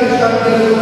Gracias.